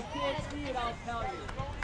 I can't see it, I'll tell you.